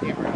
camera.